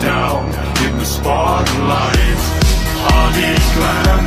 down in the spotlight. Honey glad